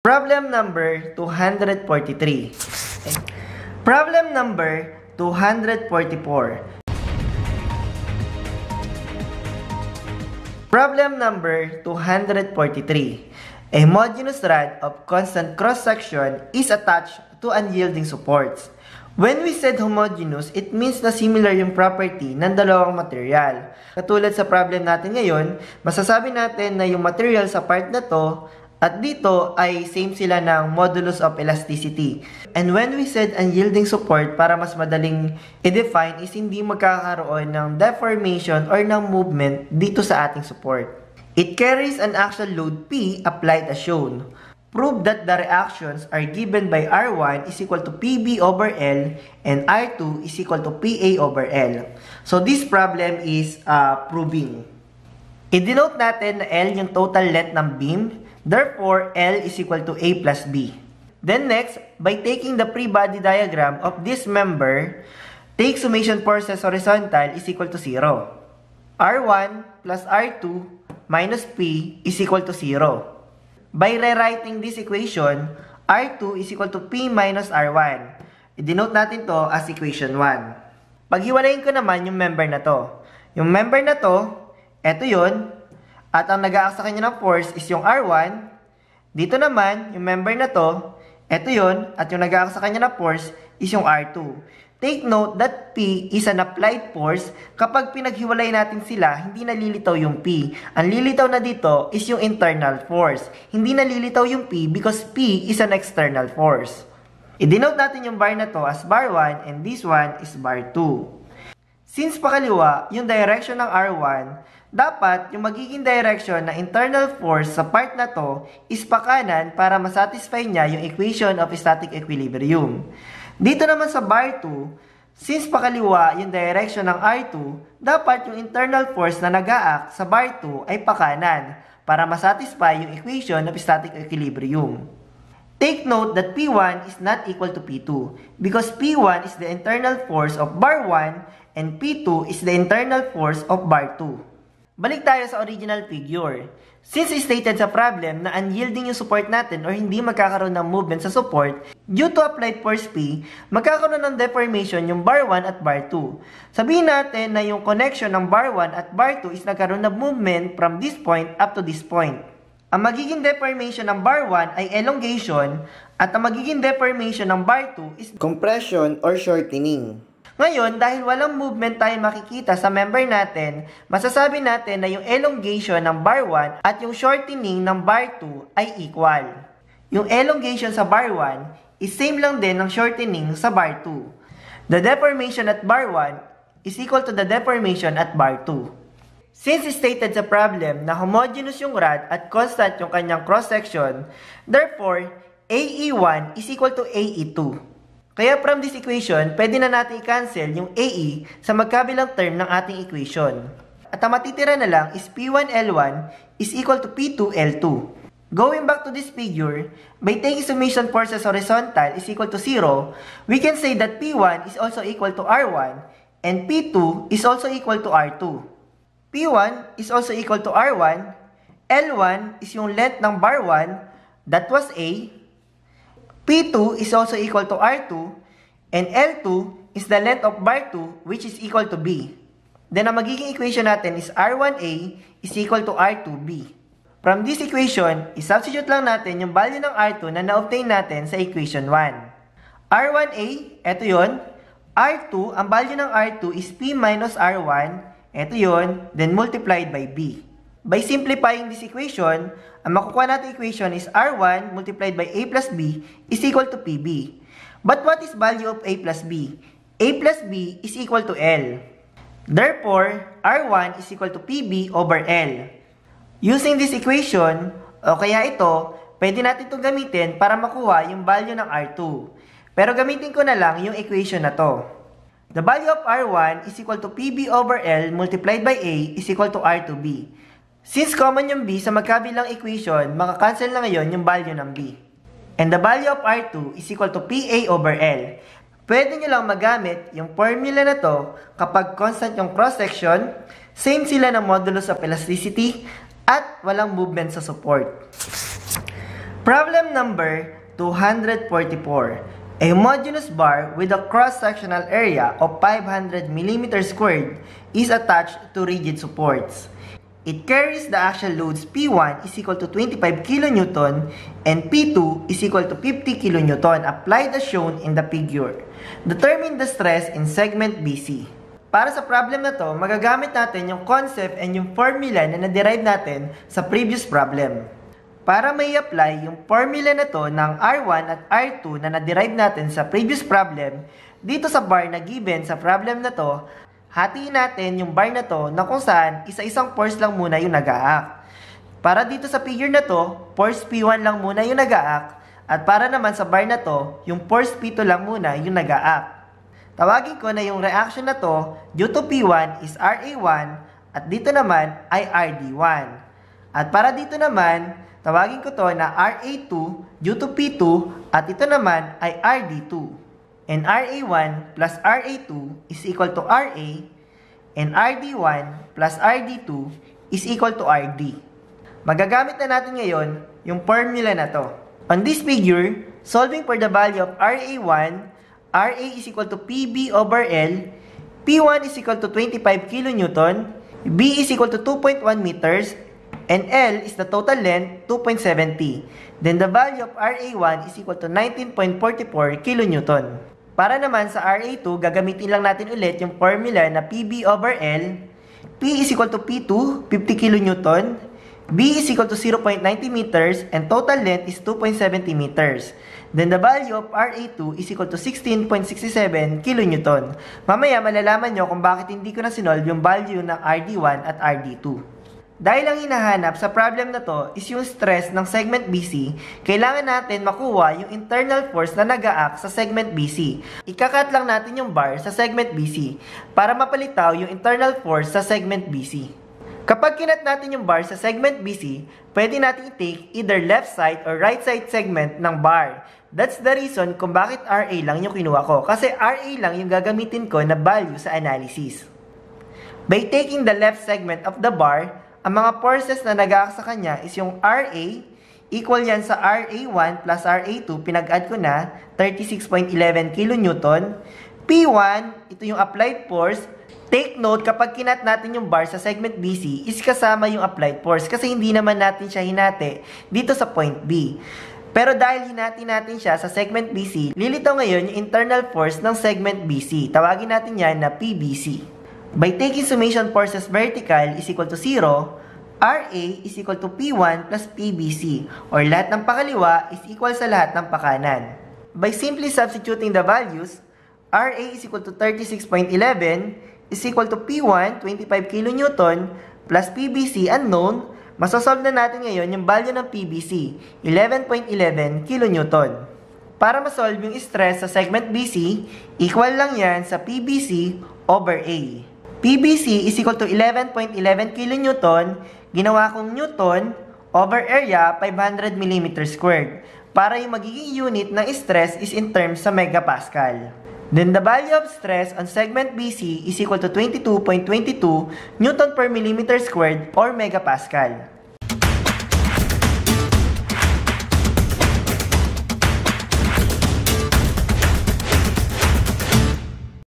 Problem number 243. Problem number 244. Problem number 243. A homogeneous rod of constant cross-section is attached to unyielding supports. When we said homogeneous, it means na similar yung property ng dalawang material. Katulad sa problem natin ngayon, masasabi natin na yung material sa part na to at dito ay same sila ng modulus of elasticity. And when we said unyielding support, para mas madaling i-define is hindi magkakaroon ng deformation or ng movement dito sa ating support. It carries an actual load P applied as shown. Prove that the reactions are given by R1 is equal to PB over L and R2 is equal to PA over L. So this problem is uh, proving. I-denote natin na L yung total length ng beam Therefore, L is equal to A plus B. Then next, by taking the free body diagram of this member, take summation forces horizontal is equal to 0. R1 plus R2 minus P is equal to 0. By rewriting this equation, R2 is equal to P minus R1. I-denote natin to as equation 1. Paghiwalayin ko naman yung member na to. Yung member na to, eto yun, at ang nag-aak sa kanya ng force is yung R1. Dito naman, yung member na to, ito yon at yung nag-aak sa kanya ng force is yung R2. Take note that P is an applied force. Kapag pinaghiwalay natin sila, hindi nalilitaw yung P. Ang lilitaw na dito is yung internal force. Hindi nalilitaw yung P because P is an external force. I-denote natin yung bar na to as bar 1 and this one is bar 2. Since pakaliwa, yung direction ng R1, dapat yung magiging direction na internal force sa part na to is pakanan para masatisfy niya yung equation of static equilibrium. Dito naman sa bar 2, since pakaliwa yung direction ng R2, dapat yung internal force na nag-aak sa bar 2 ay pakanan para masatisfy yung equation of static equilibrium. Take note that P1 is not equal to P2 because P1 is the internal force of bar 1 and P2 is the internal force of bar 2. Balik tayo sa original figure. Since stated sa problem na unyielding yung support natin or hindi magkakaroon ng movement sa support, due to applied force P, magkakaroon ng deformation yung bar 1 at bar 2. Sabihin natin na yung connection ng bar 1 at bar 2 is nagkaroon ng movement from this point up to this point. Ang magiging deformation ng bar 1 ay elongation at ang magiging deformation ng bar 2 is compression or shortening. Ngayon, dahil walang movement tayo makikita sa member natin, masasabi natin na yung elongation ng bar 1 at yung shortening ng bar 2 ay equal. Yung elongation sa bar 1 is same lang din ng shortening sa bar 2. The deformation at bar 1 is equal to the deformation at bar 2. Since stated sa problem na homogeneous yung rod at constant yung kanyang cross-section, therefore, AE1 is equal to AE2. Kaya from this equation, pwede na natin i-cancel yung AE sa magkabilang term ng ating equation. At ang matitira na lang is P1L1 is equal to P2L2. Going back to this figure, by taking summation forces horizontal is equal to 0, we can say that P1 is also equal to R1 and P2 is also equal to R2. P1 is also equal to R1, L1 is yung length ng bar 1, that was A, P2 is also equal to R2, and L2 is the length of bar 2, which is equal to B. Then, ang magiging equation natin is R1A is equal to R2B. From this equation, isubstitute lang natin yung value ng R2 na na-obtain natin sa equation 1. R1A, eto yon. R2, ang value ng R2 is P minus R1, eto yon. then multiplied by B. By simplifying this equation, ang makukuha natin equation is R1 multiplied by A plus B is equal to PB. But what is value of A plus B? A plus B is equal to L. Therefore, R1 is equal to PB over L. Using this equation, o kaya ito, pwede natin itong gamitin para makuha yung value ng R2. Pero gamitin ko na lang yung equation na to. The value of R1 is equal to PB over L multiplied by A is equal to R2B. Since common yung B sa magkabilang equation, makakancel na ngayon yung value ng B. And the value of R2 is equal to PA over L. Pwede nyo lang magamit yung formula na to kapag constant yung cross-section, same sila ng modulus of elasticity, at walang movement sa support. Problem number 244. A homogeneous bar with a cross-sectional area of 500 mm squared is attached to rigid supports. It carries the axial loads P1 is equal to 25 kN and P2 is equal to 50 kN applied as shown in the figure. Determine the stress in segment BC. Para sa problem na to, magagamit natin yung concept and yung formula na na-derive natin sa previous problem. Para may apply yung formula na to ng R1 at R2 na na-derive natin sa previous problem, dito sa bar na given sa problem na to, hatiin natin yung bar na to na kung saan isa-isang force lang muna yung nag-aak. Para dito sa figure na to, force P1 lang muna yung nag-aak, at para naman sa bar na to, yung force P2 lang muna yung nag-aak. Tawagin ko na yung reaction na to due to P1 is RA1 at dito naman ay RD1. At para dito naman, Tawagin ko to na RA2 due to P2 at ito naman ay RD2. And RA1 plus RA2 is equal to RA and RD1 plus RD2 is equal to RD. Magagamit na natin ngayon yung formula na to. On this figure, solving for the value of RA1, RA is equal to PB over L, P1 is equal to 25 kN, B is equal to 2.1 meters, and L is the total length, 2.70. Then the value of RA1 is equal to 19.44 kN. Para naman sa RA2, gagamitin lang natin ulit yung formula na PB over L. P is equal to P2, 50 kN. B is equal to 0.90 meters and total length is 2.70 meters. Then the value of RA2 is equal to 16.67 kN. Mamaya malalaman nyo kung bakit hindi ko na sinolve yung value ng RD1 at RD2. Dahil ang hinahanap sa problem na to is yung stress ng segment BC, kailangan natin makuha yung internal force na nag act sa segment BC. Ikakat lang natin yung bar sa segment BC para mapalitaw yung internal force sa segment BC. Kapag kinat natin yung bar sa segment BC, pwede natin i-take either left side or right side segment ng bar. That's the reason kung bakit RA lang yung kinuha ko. Kasi RA lang yung gagamitin ko na value sa analysis. By taking the left segment of the bar, ang mga forces na nag sa kanya is yung RA, equal yan sa RA1 plus RA2, pinag-add ko na, 36.11 kN. P1, ito yung applied force. Take note, kapag kinat natin yung bar sa segment BC, is kasama yung applied force kasi hindi naman natin siya hinati dito sa point B. Pero dahil hinati natin siya sa segment BC, lilitaw ngayon yung internal force ng segment BC. Tawagin natin yan na PBC. By taking summation forces vertical is equal to 0, RA is equal to P1 plus PBC, or lahat ng pakaliwa is equal sa lahat ng pakanan. By simply substituting the values, RA is equal to 36.11 is equal to P1, 25 kN, plus PBC unknown, masasolve na natin ngayon yung value ng PBC, 11.11 kN. Para masolve yung stress sa segment BC, equal lang yan sa PBC over A. PBC is equal to 11.11 kN, ginawa kong Newton over area 500 mm squared para yung magiging unit ng stress is in terms sa megapascal. Then the value of stress on segment BC is equal to 22.22 Newton per millimeter squared or megapascal.